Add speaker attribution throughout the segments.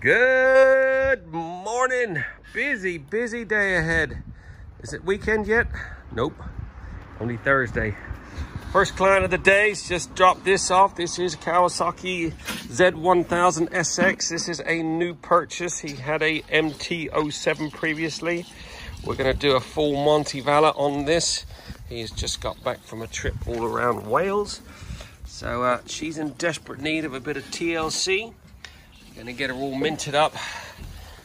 Speaker 1: Good morning. Busy, busy day ahead. Is it weekend yet? Nope. Only Thursday. First client of the day just dropped this off. This is Kawasaki Z1000 SX. This is a new purchase. He had a MT07 previously. We're going to do a full Monty valet on this. He's just got back from a trip all around Wales. So uh, she's in desperate need of a bit of TLC. Gonna get her all minted up.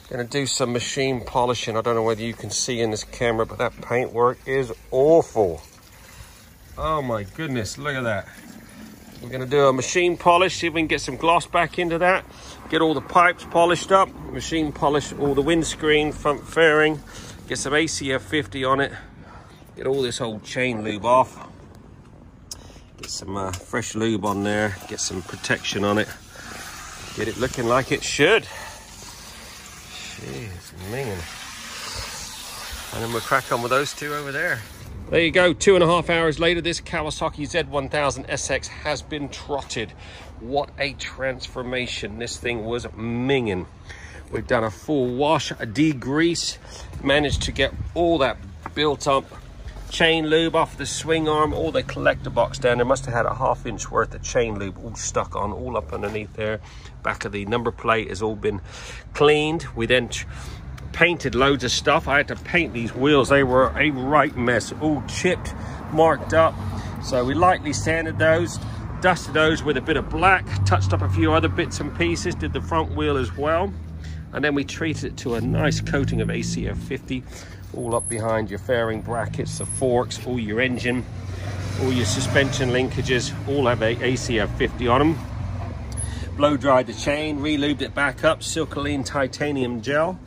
Speaker 1: Gonna do some machine polishing. I don't know whether you can see in this camera, but that paintwork is awful. Oh my goodness, look at that. We're gonna do a machine polish, see if we can get some gloss back into that. Get all the pipes polished up, machine polish all the windscreen, front fairing, get some ACF 50 on it, get all this old chain lube off, get some uh, fresh lube on there, get some protection on it get it looking like it should. Jeez, man. And then we'll crack on with those two over there. There you go, two and a half hours later, this Kawasaki Z1000 SX has been trotted. What a transformation. This thing was minging. We've done a full wash, a degrease, managed to get all that built up chain lube off the swing arm, oh, all the collector box down there. Must have had a half inch worth of chain lube all stuck on, all up underneath there. Back of the number plate has all been cleaned. We then painted loads of stuff. I had to paint these wheels. They were a right mess, all chipped, marked up. So we lightly sanded those, dusted those with a bit of black, touched up a few other bits and pieces, did the front wheel as well. And then we treated it to a nice coating of ACF 50 all up behind your fairing brackets, the forks, all your engine, all your suspension linkages, all have a ACF 50 on them. Blow dried the chain, re-lubed it back up, Silkolene titanium gel.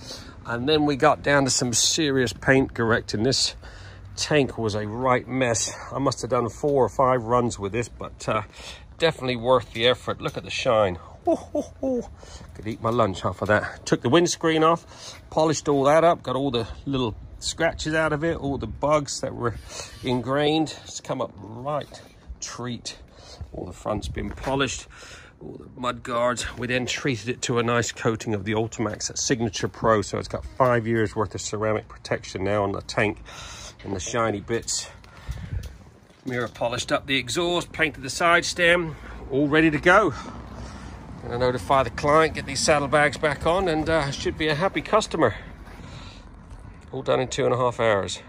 Speaker 1: And then we got down to some serious paint correcting. This tank was a right mess. I must have done four or five runs with this, but uh, definitely worth the effort. Look at the shine. Could eat my lunch off of that. Took the windscreen off, polished all that up, got all the little scratches out of it, all the bugs that were ingrained. It's come up right treat. All the front's been polished, all the mud guards. We then treated it to a nice coating of the Ultimaxx Signature Pro. So it's got five years worth of ceramic protection now on the tank and the shiny bits. Mirror polished up the exhaust, painted the side stem, all ready to go. Gonna notify the client, get these saddlebags back on and uh, should be a happy customer all done in two and a half hours.